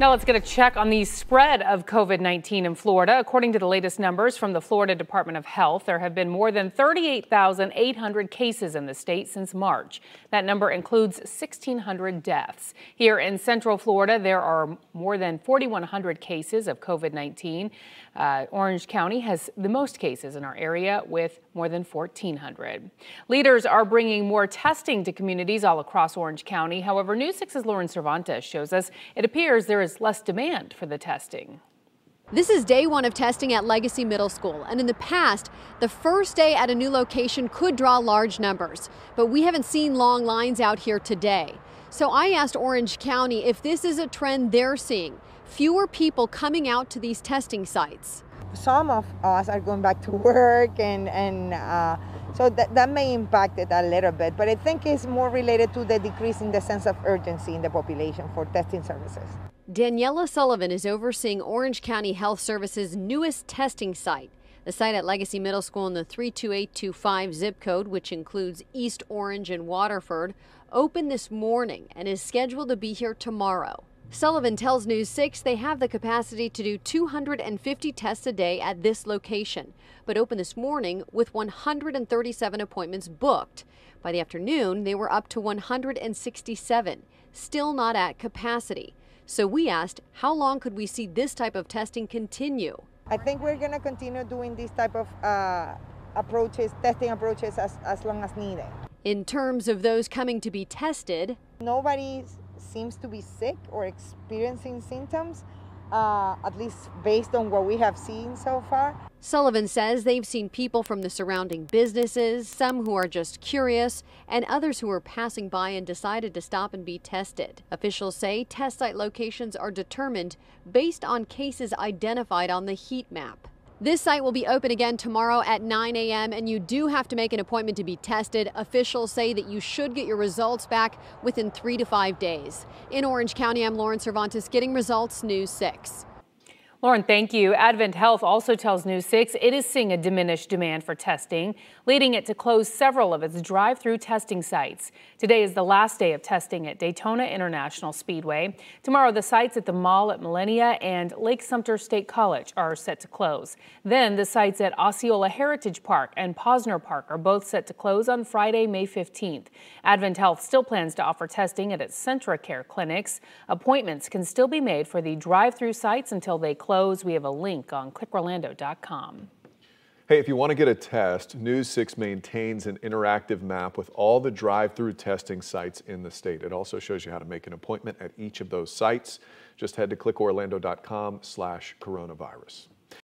Now let's get a check on the spread of COVID 19 in Florida. According to the latest numbers from the Florida Department of Health, there have been more than 38,800 cases in the state since March. That number includes 1,600 deaths. Here in Central Florida, there are more than 4,100 cases of COVID 19. Uh, Orange County has the most cases in our area with more than 1,400. Leaders are bringing more testing to communities all across Orange County. However, News 6's Lauren Cervantes shows us it appears there is less demand for the testing. This is day one of testing at Legacy Middle School, and in the past, the first day at a new location could draw large numbers, but we haven't seen long lines out here today. So I asked Orange County if this is a trend they're seeing fewer people coming out to these testing sites. Some of us are going back to work, and, and uh, so that, that may impact it a little bit, but I think it's more related to the decrease in the sense of urgency in the population for testing services. Daniela Sullivan is overseeing Orange County Health Services' newest testing site. The site at Legacy Middle School in the 32825 zip code, which includes East Orange and Waterford, opened this morning and is scheduled to be here tomorrow. Sullivan tells News 6 they have the capacity to do 250 tests a day at this location, but open this morning with 137 appointments booked. By the afternoon, they were up to 167, still not at capacity. So we asked, how long could we see this type of testing continue? I think we're going to continue doing this type of uh, approaches, testing approaches, as, as long as needed. In terms of those coming to be tested, nobody seems to be sick or experiencing symptoms uh, at least based on what we have seen so far. Sullivan says they've seen people from the surrounding businesses, some who are just curious, and others who are passing by and decided to stop and be tested. Officials say test site locations are determined based on cases identified on the heat map. This site will be open again tomorrow at 9 a.m. and you do have to make an appointment to be tested. Officials say that you should get your results back within three to five days. In Orange County, I'm Lauren Cervantes getting results News 6. Lauren, thank you. Advent Health also tells News 6 it is seeing a diminished demand for testing, leading it to close several of its drive-through testing sites. Today is the last day of testing at Daytona International Speedway. Tomorrow, the sites at the mall at Millenia and Lake Sumter State College are set to close. Then the sites at Osceola Heritage Park and Posner Park are both set to close on Friday, May 15th. Advent Health still plans to offer testing at its CentraCare clinics. Appointments can still be made for the drive-through sites until they close close. We have a link on clickorlando.com. Hey, if you want to get a test, News 6 maintains an interactive map with all the drive-through testing sites in the state. It also shows you how to make an appointment at each of those sites. Just head to clickorlando.com slash coronavirus.